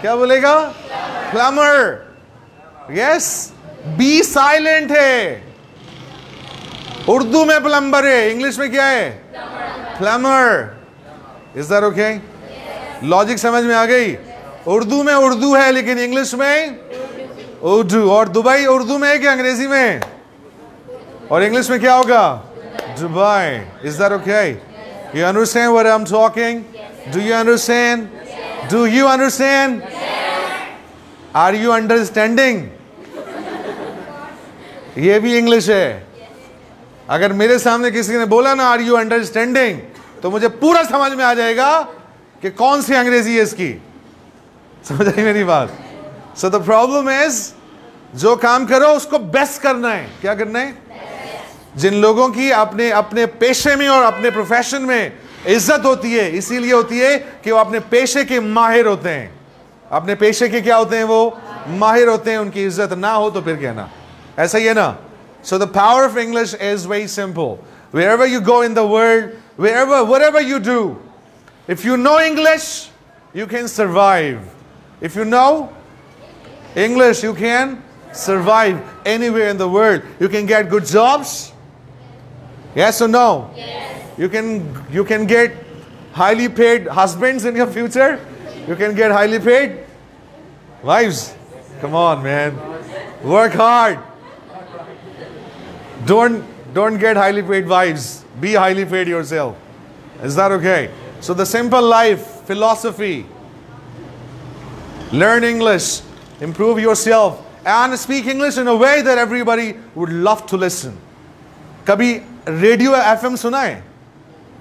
क्या बोलेगा? प्लम्बर यस बी साइलेंट है। उर्दू में प्लम्बर है, इंग्लिश में क्या है? Plumber. Is there okay logic समझ में आ गई? उर्दू में उर्दू है, लेकिन इंग्लिश में उर्दू। और दुबई उर्दू में है क्या अंग्रेज़ी में? और इंग्लिश में क्या होगा? Dubai. Is there okay you understand what I am talking do you understand do you understand are you understanding ये भी इंग्लिश है। अगर मेरे सामने किसी ने बोला ना आर यू अंडरस्टैंडिंग तो मुझे पूरा समझ में आ जाएगा कि कौन सी अंग्रेज़ी है इसकी। समझ आई मेरी बात? सो द प्रॉब्लम इज़ जो काम करो, उसको बेस्ट करना है। क्या करना है? जिन लोगों की अपने अपने पेशे में और अपने प्रोफेशन में इज़्ज़त होती है, इसीलिए होती है कि वो अपने पेशे के माहिर होते हैं। अपने पेशे के क्या होते हैं वो? माहिर होते हैं, उनकी इज़्ज़त ना हो तो फिर कहना ऐसा ही है ना? So the power of English is very simple. Wherever you go in the world, wherever, whatever you do, if you know English, you can survive. If you know English, you can survive anywhere in the world. You can get good jobs. Yes or no? Yes. You can you can get highly paid husbands in your future. You can get highly paid wives. Come on, man. Work hard. Don't don't get highly paid wives. Be highly paid yourself. Is that okay? So the simple life philosophy. Learn English, improve yourself, and speak English in a way that everybody would love to listen. कभी radio FM सुना है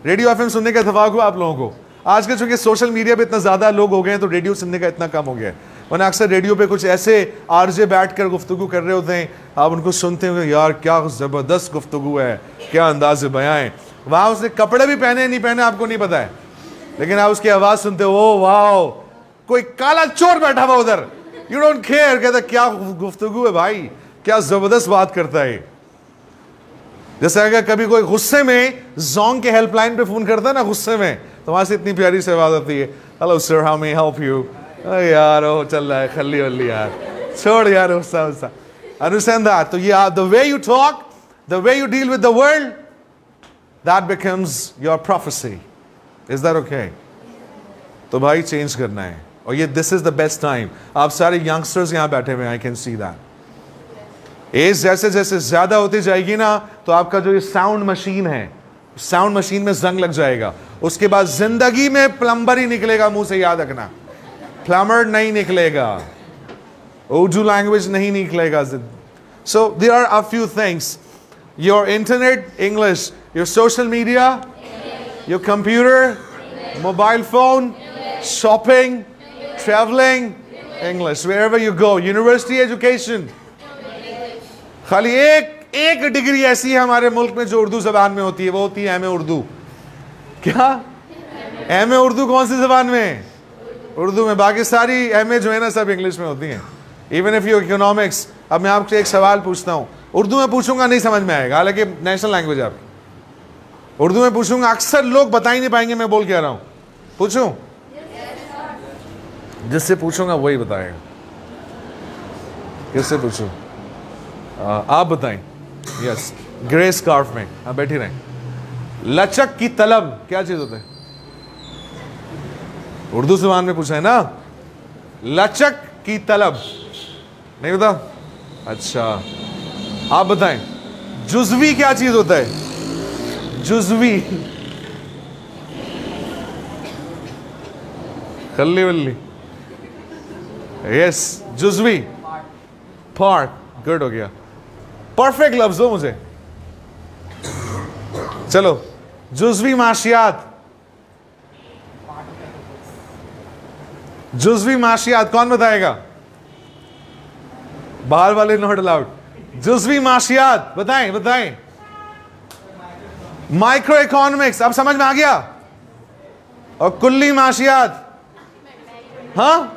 radio FM सुनने का इतफाक हुआ आप लोगों को आज के चूंकि सोशल मीडिया पे इतना ज़्यादा लोग हो गए हैं तो रेडियो सुनने का इतना कम हो गया है वरना अक्सर रेडियो पे कुछ ऐसे आरजे बैठ कर गुफ्तु कर रहे होते हैं। आप उनको सुनते हो, यार, क्या ज़बरदस्त गुफ्तु है, क्या अंदाज बयां है। वहाँ उसने कपड़े भी पहने, नहीं पहने, आपको नहीं पता है। लेकिन आप उसकी आवाज़ सुनते हो ओ वाह कोई काला चोर बैठा हुआ उधर। यू डोंट केयर कहता, क्या गुफ्तगु है भाई? क्या ज़बरदस्त बात करता है जैसे अगर कभी कोई गुस्से में जोंग के हेल्पलाइन पे फ़ोन करता है ना, गुस्से में तो वहाँ से इतनी प्यारी से आवाज़ आती है hello sir how may help you यार ओ चल रहा है, खल्ली वल्ली यार। छोड़ यार गुस्सा गुस्सा understand that? so yeah the way you talk, the way you deal with the world, that becomes your prophecy. Is that okay? तो भाई चेंज करना है। और ये this is the best time आप सारे यंगस्टर्स यहाँ बैठे हुए I can see that age जैसे जैसे ज़्यादा होती जाएगी ना तो आपका जो ये साउंड मशीन है साउंड मशीन में जंग लग जाएगा। उसके बाद ज़िंदगी में प्लम्बर ही निकलेगा, मुँह से याद रखना। प्लम्बर नहीं निकलेगा। उर्दू लैंग्वेज नहीं निकलेगा। So there are a few things your internet English your social media your computer mobile phone shopping travelling English wherever you go university education खाली एक एक डिग्री ऐसी है हमारे मुल्क में जो उर्दू जबान में होती है। वो होती है एम ए उर्दू। क्या? एम ए उर्दू कौन सी जबान में? उर्दू में बाकी सारी एम जो है ना सब इंग्लिश में होती हैं। इवन इफ़ यू इकोनॉमिक्स अब मैं आपसे एक सवाल पूछता हूँ। उर्दू में पूछूँगा नहीं समझ में आएगा, हालाँकि नेशनल लैंग्वेज आप। उर्दू में पूछूँगा, अक्सर लोग बता ही नहीं पाएँगे मैं बोल क्या रहा हूँ। पूछूँ? जिससे पूछूँगा वही बताएगा। किससे पूछूँ? आप बताएँ। यस ग्रे स्कार्फ में। हाँ बैठी रहे। लचक की तलब, क्या चीज़ होता है? उर्दू जबान में पूछा है ना? लचक की तलब। नहीं बता अच्छा। आप बताएँ, जुजवी क्या चीज़ होता है? जुजवी। खल्ली वल्ली। यस जुजवी। पार्ट गुड हो गया। परफेक्ट लफ्ज हो मुझे। चलो, जुजवी माशियात। जुजवी माशियात कौन बताएगा? बाहर वाले नॉट अलाउड जुजवी माशियात बताएँ बताएँ। माइक्रो इकोनॉमिक्स अब समझ में आ गया? और कुल्ली माशियात हाँ?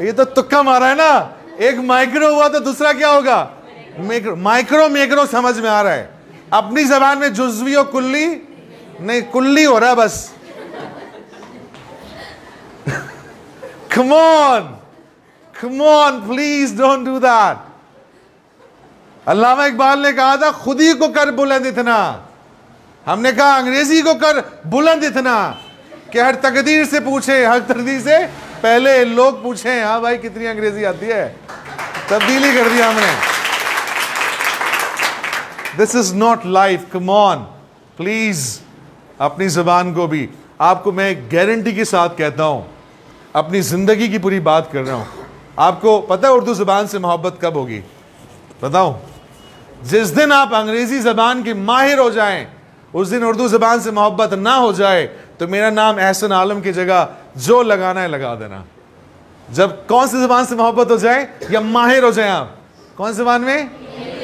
ये तो तुक्का मारा है ना। एक माइक्रो हुआ तो दूसरा क्या होगा? माइक्रो मेक्रो समझ में आ रहा है। अपनी जबान में जुजवी और कुल्ली? नहीं, कुल्ली हो रहा है बस। Come on come on please don't do that Allama Iqbal ने कहा था, खुद ही को कर बुलंद इतना। हमने कहा, अंग्रेज़ी को कर बुलंद इतना। कि हर तकदीर से पूछे, हर तकदीर से पहले लोग पूछे हाँ भाई, कितनी अंग्रेज़ी आती है? तब्दीली कर दिया हमने। This is not life come please अपनी जबान को भी। आपको मैं गारंटी के साथ कहता हूँ। अपनी ज़िंदगी की पूरी बात कर रहा हूँ। आपको पता है उर्दू जबान से मोहब्बत कब होगी? बताओ। जिस दिन आप अंग्रेज़ी जबान के माहिर हो जाएँ, उस दिन उर्दू जबान से मोहब्बत ना हो जाए तो मेरा नाम एहसन आलम की जगह जो लगाना है लगा देना। जब कौन सी जबान से मोहब्बत हो जाए या माहिर हो जाए आप? कौन सी जबान में?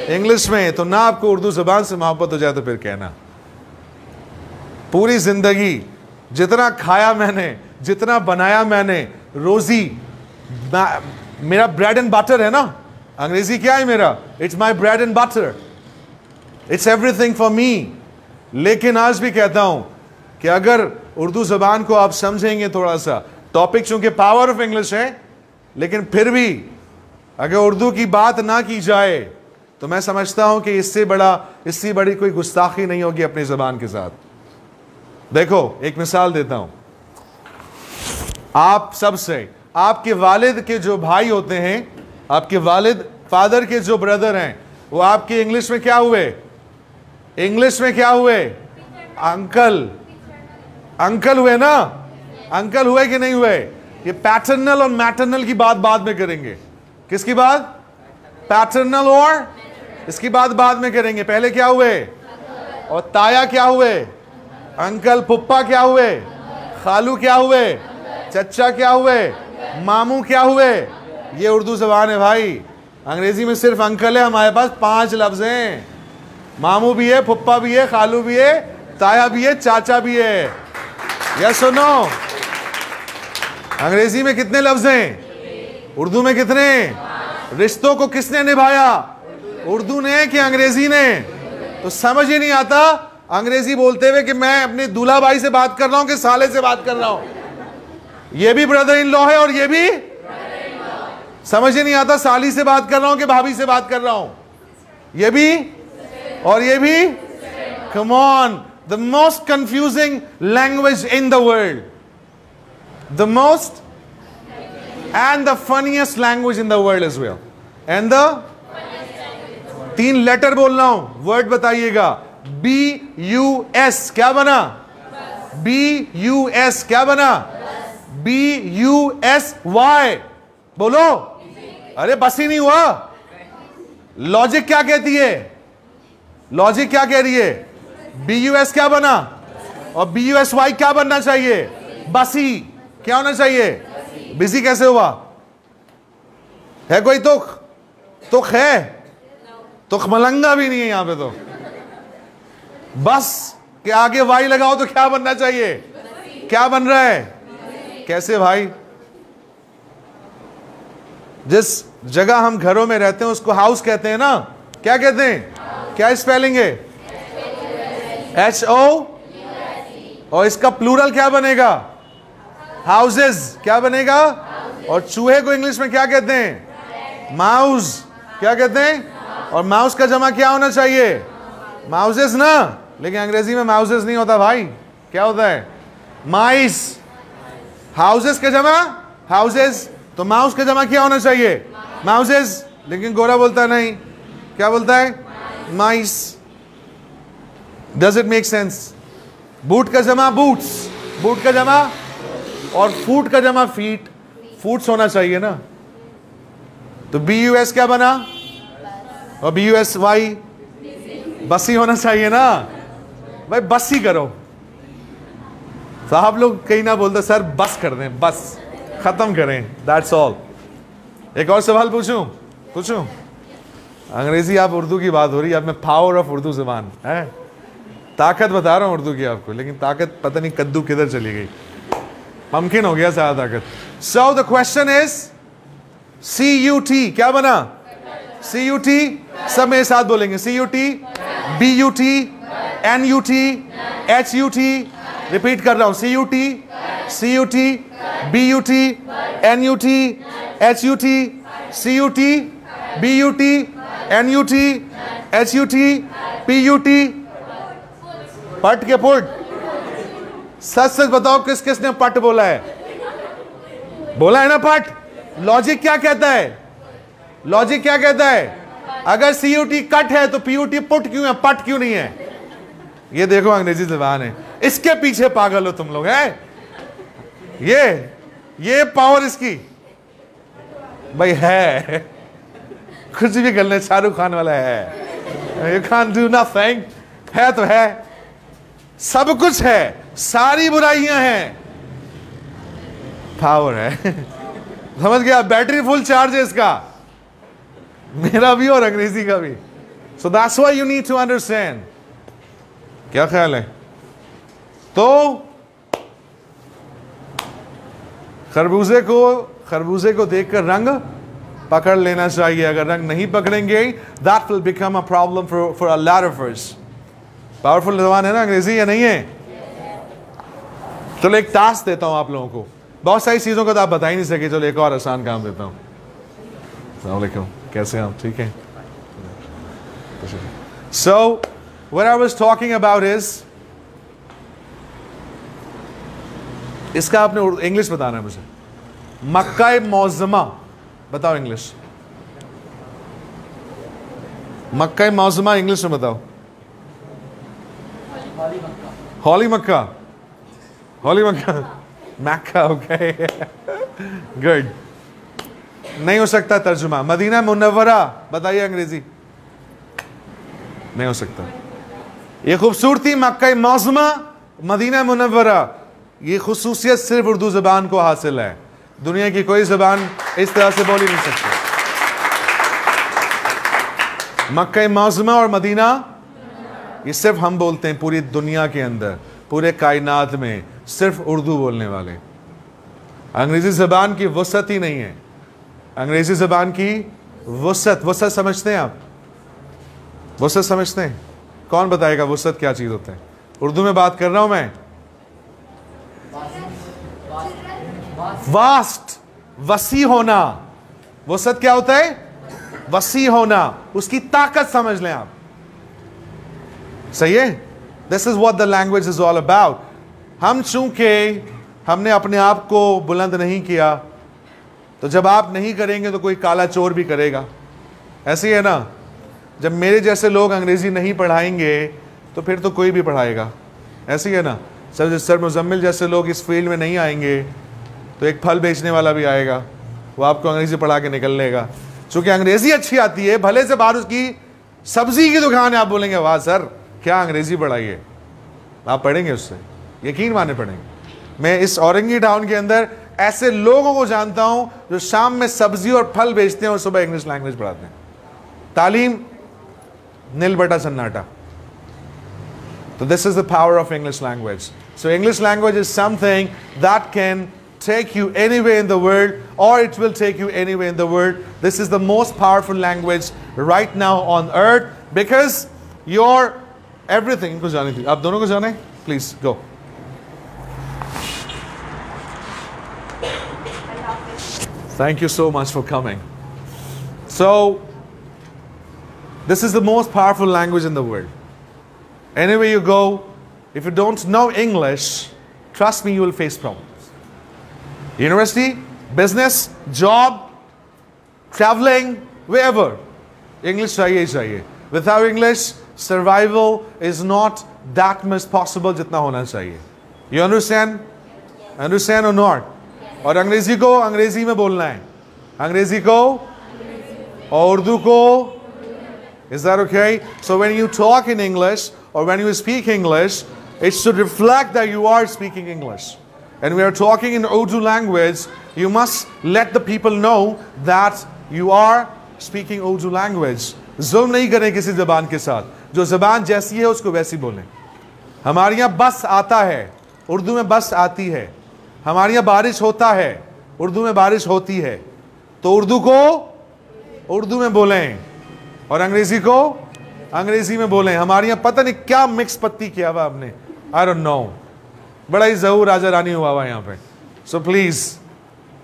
इंग्लिश में। तो ना आपको उर्दू जबान से मोहब्बत हो जाए तो फिर कहना। पूरी ज़िंदगी जितना खाया मैंने जितना बनाया मैंने, रोजी मेरा ब्रेड एंड बटर है ना? अंग्रेज़ी क्या है मेरा? It's my bread and butter it's everything for me लेकिन आज भी कहता हूँ कि अगर उर्दू जबान को आप समझेंगे थोड़ा सा टॉपिक चूँकि पावर ऑफ़ इंग्लिश है, लेकिन फिर भी अगर उर्दू की बात ना की जाए तो मैं समझता हूँ कि इससे बड़ा, इससे बड़ी कोई गुस्ताखी नहीं होगी अपनी जबान के साथ। देखो, एक मिसाल देता हूँ। आप सबसे, आपके वालिद के जो भाई होते हैं, आपके वालिद फादर के जो ब्रदर हैं, वो आपके इंग्लिश में क्या हुए? इंग्लिश में क्या हुए? अंकल। अंकल हुए ना? अंकल हुए कि नहीं हुए? ये पैटर्नल और मैटरनल की बात बाद में करेंगे। किसकी बात? पैटर्नल और? इसकी बात बाद में करेंगे। पहले क्या हुए? और ताया क्या हुए? अंकल पुप्पा क्या हुए? खालू क्या हुए? चचा क्या हुए? मामू क्या हुए? ये उर्दू जबान है भाई। अंग्रेज़ी में सिर्फ़ अंकल है, हमारे पास पाँच लफ्ज हैं। मामू भी है पुप्पा भी है, खालू भी है, ताया भी है, चाचा भी है। यस सुनो अंग्रेज़ी में कितने लफ्ज हैं? उर्दू में कितने? रिश्तों को किसने निभाया? उर्दू ने कि अंग्रेज़ी ने? तो समझ ही नहीं आता अंग्रेज़ी बोलते हुए कि मैं अपने दूल्हा भाई से बात कर रहा हूँ कि साले से बात कर रहा हूँ। ये भी ब्रदर इन लॉ है और ये भी समझ ही नहीं आता, साली से बात कर रहा हूँ कि भाभी से बात कर रहा हूँ? ये भी और ये भी? Come on the most confusing language in the world the most and the funniest language in the world is well and the तीन लेटर बोल रहा हूँ। वर्ड बताइएगा। बी यू एस क्या बना? बी यू एस क्या बना? बी यू एस वाई बोलो। अरे, बस ही नहीं हुआ। लॉजिक क्या कहती है? लॉजिक क्या कह रही है? बी यू एस क्या बना? और बी यू एस वाई क्या बनना चाहिए? बसी क्या होना चाहिए? बिज़ी कैसे हुआ? है कोई तुख? तुख है? तुख मलंगा भी नहीं है यहाँ पे तो। बस के आगे वाई लगाओ तो क्या बनना चाहिए? क्या बन रहा है? कैसे भाई? जिस जगह हम घरों में रहते हैं, उसको हाउस कहते हैं ना? क्या कहते हैं? क्या स्पेलिंग है? एच ओ और इसका प्लूरल क्या बनेगा? हाउसेस क्या बनेगा? और चूहे को इंग्लिश में क्या कहते हैं? माउस क्या कहते हैं? और माउस का जमा क्या होना चाहिए? माउसेस ना? लेकिन अंग्रेज़ी में माउसेस नहीं होता भाई। क्या होता है? माइस हाउसेस का जमा हाउसेस तो माउस का जमा क्या होना चाहिए माउसेस लेकिन गोरा बोलता नहीं क्या बोलता है mice does it make sense boot का जमा बूट्स बूट का जमा और फूट का जमा फीट फूट्स होना चाहिए ना तो बी यू एस क्या बना और बी यू एस वाई बसी होना चाहिए ना भाई बसी करो तो आप लोग कहीं ना बोलते, सर, बस कर दें, बस, खत्म करें दैट्स ऑल एक और सवाल पूछूँ? पूछूँ? अंग्रेज़ी, आप उर्दू की बात हो रही है अब मैं पावर ऑफ़ उर्दू जबान है। ताकत बता रहा हूँ उर्दू की आपको, लेकिन ताकत पता नहीं कद्दू किधर चली गई। पम्किन हो गया सारा ताकत। So the question is C U T क्या बना? सी यू टी सब मेरे साथ बोलेंगे। C U T B U T N U T H U T repeat कर रहा हूँ. C U T C U T B U T N U T H U T C U T B U T N U T H U T P U T put के put. सच सच बताओ, किस किस ने पट बोला है? बोला है ना पट लॉजिक क्या कहता है? लॉजिक क्या कहता है? अगर सीयूटी कट है तो पीयूटी पुट क्यों है? पट क्यों नहीं है? ये देखो अंग्रेज़ी जबान है। इसके पीछे पागल हो तुम लोग, हैं? ये ये पावर इसकी। भाई है। कुछ भी कर शाहरुख खान वाला है। यू खान डू नथिंग है तो है। सब कुछ है। सारी बुराइयाँ हैं। पावर है। समझ गया? बैटरी फुल चार्ज है इसका। मेरा भी और अंग्रेज़ी का भी। So that's why you need to understand क्या ख्याल है? तो खरबूजे को खरबूजे को देखकर रंग पकड़ लेना चाहिए। अगर रंग नहीं पकड़ेंगे that will become a problem for for a lot of us powerful जबान है ना, अंग्रेज़ी या नहीं है? चलो एक टास्क देता हूँ आप लोगों को। बहुत सारी चीज़ों का तो आप बता ही नहीं सके। चलो एक और आसान काम देता हूँ। अलैक्म कैसे हैं आप? ठीक है? So where I was talking about is इसका आपने इंग्लिश बताना है मुझे। मक्का मौजमा, बताओ इंग्लिश मक्का मौजमा इंग्लिश में बताओ। Holy Mecca. Holy Mecca. Mecca okay good नहीं हो सकता तर्जुमा। मदीना मुनवरा बताइए अंग्रेज़ी। नहीं हो सकता। ये खूबसूरती मक्का मौसमा मदीना मुनवरा ये खसूसियत सिर्फ़ उर्दू ज़बान को हासिल है। दुनिया की कोई ज़बान इस तरह से बोली नहीं सकती। मक्का मौसमा और मदीना, ये सिर्फ़ हम बोलते हैं पूरी दुनिया के अंदर, पूरे कायनात में सिर्फ़ उर्दू बोलने वाले। अंग्रेज़ी ज़बान की वसत ही नहीं है। अंग्रेज़ी ज़बान की वसत वसत समझते हैं आप? वसत समझते हैं? कौन बताएगा वसत क्या चीज़ होता है? उर्दू में बात कर रहा हूँ मैं। वास्ट, वसी होना। वो सत क्या होता है? वसी होना। उसकी ताकत समझ लें आप। सही है? This is what the language is all about हम चूँकि हमने अपने आप को बुलंद नहीं किया तो जब आप नहीं करेंगे तो कोई काला चोर भी करेगा। ऐसे ही ना? जब मेरे जैसे लोग अंग्रेज़ी नहीं पढ़ाएँगे तो फिर तो कोई भी पढ़ाएगा। ऐसे ही है ना? सर सर मुजम्मिल जैसे लोग इस फ़ील्ड में नहीं आएँगे तो एक फल बेचने वाला भी आएगा, वो आपको अंग्रेज़ी पढ़ा के निकल लेगा। चूँकि अंग्रेज़ी अच्छी आती है, भले से बाहर उसकी सब्ज़ी की दुकान है, आप बोलेंगे, वाह सर, क्या अंग्रेज़ी पढ़ाई है? आप पढ़ेंगे उससे, यकीन माने पढ़ेंगे। मैं इस औरंगी टाउन के अंदर ऐसे लोगों को जानता हूँ, जो शाम में सब्ज़ी और फल बेचते हैं और सुबह इंग्लिश लैंग्वेज पढ़ाते हैं। तालीम नील बटा सन्नाटा। तो this is the power of English language so English language is something that can take you anywhere in the world or it will take you anywhere in the world. This is the most powerful language right now on earth because your everything. इनको जाने थी आप दोनों को जाने Please go. Thank you so much for coming. So, this is the most powerful language in the world. Anywhere you go, if you don't know English, trust me, you will face problems. University, business, job, traveling, wherever. English चाहिए चाहिए. Without English, survival is not that much possible जितना होना चाहिए. You understand? Understand or not? और अंग्रेजी को अंग्रेजी में बोलना है अंग्रेजी को और उर्दू को Is that okay? So when you talk in English or when you speak English, it should reflect that you are speaking English. And we are talking in Urdu language, you must let the people know that you are speaking Urdu language. जुल्म नहीं करें किसी जबान के साथ। जो जबान जैसी है उसको वैसी बोलें। हमारे यहाँ बस आता है। उर्दू में बस आती है। हमारे यहाँ बारिश होता है। उर्दू में बारिश होती है। तो उर्दू को उर्दू में बोलें और अंग्रेज़ी को अंग्रेज़ी में बोलें। हमारे यहाँ पता नहीं क्या मिक्स पत्ती किया हुआ आपने। आई डोंट नो बड़ा ही ज़रूर राजा रानी हुआ हुआ यहाँ पे। So please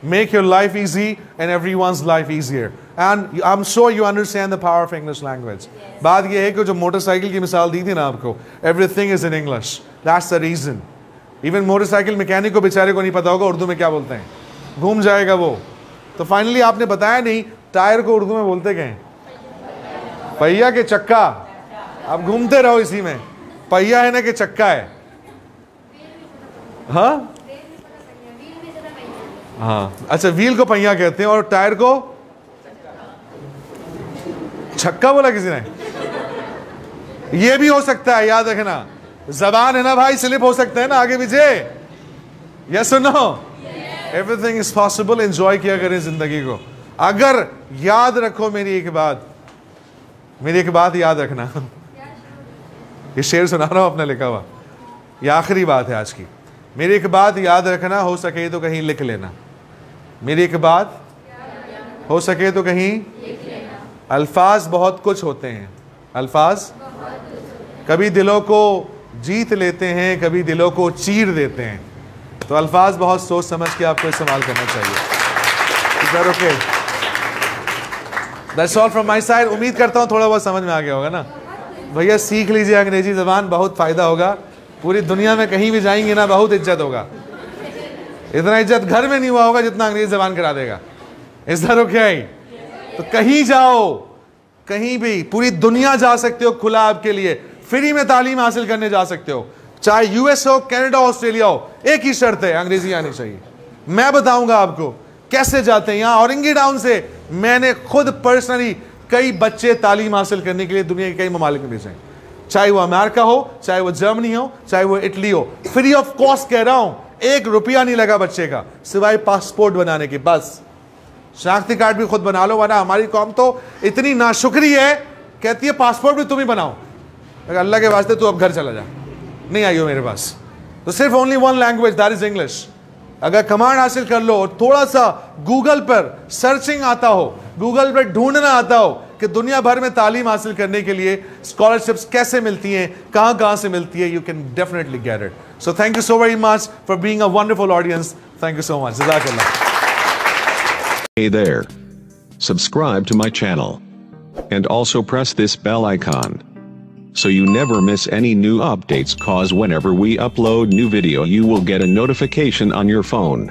make your life easy and everyone's life easier and I am sure you understand the power of English language बात यह है कि जो मोटरसाइकिल की मिसाल दी थी ना आपको everything is in English that's the reason even motorcycle mechanic को बेचारे को नहीं पता होगा उर्दू में क्या बोलते हैं। घूम जाएगा वो। तो फाइनली आपने बताया नहीं टायर को उर्दू में बोलते गए पहिया के चक्का। आप घूमते रहो इसी में। पहिया है ना कि चक्का है? हाँ? हाँ। अच्छा व्हील को पहिया कहते हैं और टायर को? छक्का बोला किसी ने? ये भी हो सकता है, याद रखना। जबान है ना भाई स्लिप हो सकते हैं ना आगे पीछे। Yes no everything is possible enjoy किया करें ज़िंदगी को। अगर याद रखो मेरी एक बात। मेरी एक बात याद रखना। ये शेर सुना रहा हूँ अपने लिखा हुआ। ये आखिरी बात है आज की। मेरी एक बात याद रखना, हो सके तो कहीं लिख लेना। मेरी एक बात, हो सके तो कहीं अल्फाज बहुत कुछ होते हैं। अल्फाज? कभी दिलों को जीत लेते हैं, कभी दिलों को चीर देते हैं। तो अल्फाज बहुत सोच समझ के आपको इस्तेमाल करना चाहिए। Okay that's all from my side उम्मीद करता हूँ थोड़ा बहुत समझ में आ गया होगा ना। भैया, सीख लीजिए अंग्रेज़ी जबान, बहुत फ़ायदा होगा। पूरी दुनिया में कहीं भी जाएँगे ना, बहुत इज़्ज़त होगा। इतना इज़्ज़त घर में नहीं हुआ होगा जितना अंग्रेज़ी जबान करा देगा। इस तरह क्या ही तो कहीं जाओ, कहीं भी, पूरी दुनिया जा सकते हो खुला आपके लिए। फ्री में तालीम हासिल करने जा सकते हो। चाहे यूएस हो कनाडा ऑस्ट्रेलिया हो, एक ही शर्त है, अंग्रेज़ी आनी चाहिए। मैं बताऊँगा आपको, कैसे जाते हैं यहाँ? औरंगी डाउन से मैंने खुद पर्सनली कई बच्चे तालीम हासिल करने के लिए दुनिया के कई ममालिक में भेजे चाहे वो अमेरिका हो, चाहे वो जर्मनी हो, चाहे वो इटली हो। फ्री ऑफ़ कॉस्ट कह रहा हूँ, एक रुपया नहीं लगा बच्चे का, सिवाय पासपोर्ट बनाने के, बस। शनाख्ती कार्ड भी खुद बना लो, वरना हमारी कौम तो इतनी नाशुक्री है, कहती है पासपोर्ट भी तुम ही बनाओ। अगर अल्लाह के वास्ते तू अब घर चला जा। नहीं आई हो मेरे पास। तो सिर्फ़ only one language that is English अगर कमांड हासिल कर लो और थोड़ा सा गूगल पर सर्चिंग आता हो गूगल पर ढूंढना आता हो कि दुनिया भर में तालीम हासिल करने के लिए स्कॉलरशिप्स कैसे मिलती हैं कहां कहां से मिलती है you can definitely get it so thank you so very much for being a wonderful audience thank you so much जजाकल्लाह Hey there. Subscribe to my channel. And also press this bell icon. So you never miss any new updates cause whenever we upload new video you will get a notification on your phone.